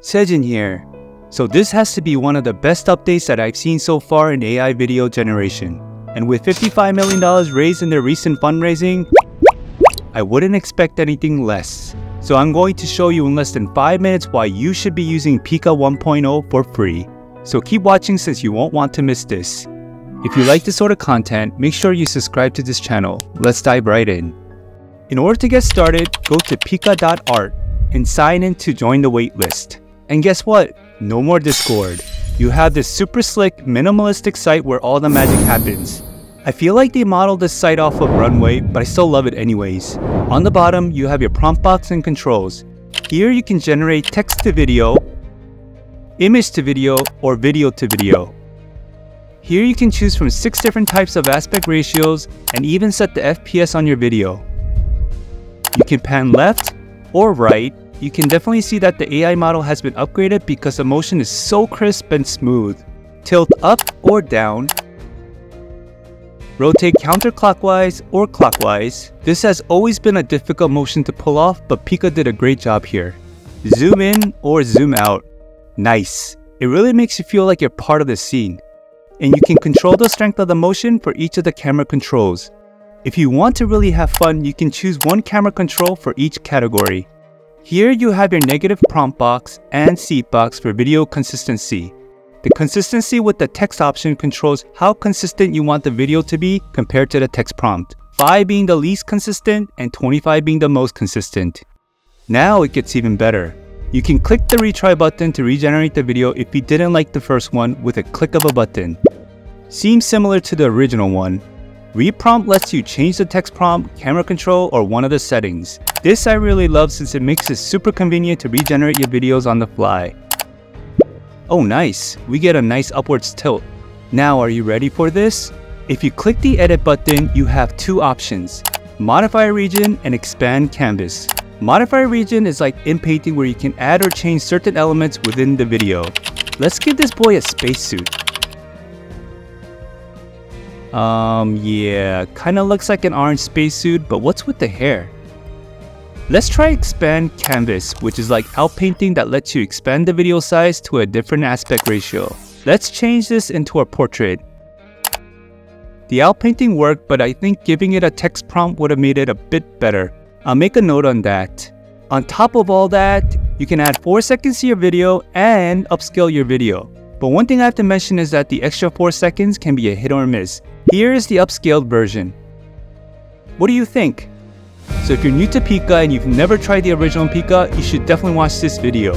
Sejin here. So this has to be one of the best updates that I've seen so far in AI video generation. And with $55 million raised in their recent fundraising, I wouldn't expect anything less. So I'm going to show you in less than 5 minutes why you should be using Pika 1.0 for free. So keep watching since you won't want to miss this. If you like this sort of content, make sure you subscribe to this channel. Let's dive right in. In order to get started, go to pika.art and sign in to join the waitlist. And guess what? No more Discord. You have this super slick, minimalistic site where all the magic happens. I feel like they modeled this site off of Runway, but I still love it anyways. On the bottom, you have your prompt box and controls. Here you can generate text to video, image to video, or video to video. Here you can choose from 6 different types of aspect ratios and even set the FPS on your video. You can pan left or right. You can definitely see that the AI model has been upgraded because the motion is so crisp and smooth. Tilt up or down. Rotate counterclockwise or clockwise. This has always been a difficult motion to pull off, but Pika did a great job here. Zoom in or zoom out. Nice. It really makes you feel like you're part of the scene. And you can control the strength of the motion for each of the camera controls. If you want to really have fun, you can choose one camera control for each category. Here you have your negative prompt box and seed box for video consistency. The consistency with the text option controls how consistent you want the video to be compared to the text prompt. 5 being the least consistent and 25 being the most consistent. Now it gets even better. You can click the retry button to regenerate the video if you didn't like the first one with a click of a button. Seems similar to the original one, Reprompt lets you change the text prompt, camera control, or one of the settings. This I really love since it makes it super convenient to regenerate your videos on the fly. Oh nice, we get a nice upwards tilt. Now are you ready for this? If you click the edit button, you have two options. Modify region and expand canvas. Modify region is like inpainting where you can add or change certain elements within the video. Let's give this boy a spacesuit. Um, yeah, kinda looks like an orange spacesuit, but what's with the hair? Let's try expand canvas, which is like outpainting that lets you expand the video size to a different aspect ratio. Let's change this into a portrait. The outpainting worked, but I think giving it a text prompt would have made it a bit better. I'll make a note on that. On top of all that, you can add 4 seconds to your video and upscale your video. But one thing I have to mention is that the extra 4 seconds can be a hit or miss. Here is the upscaled version. What do you think? So if you're new to Pika and you've never tried the original Pika, you should definitely watch this video.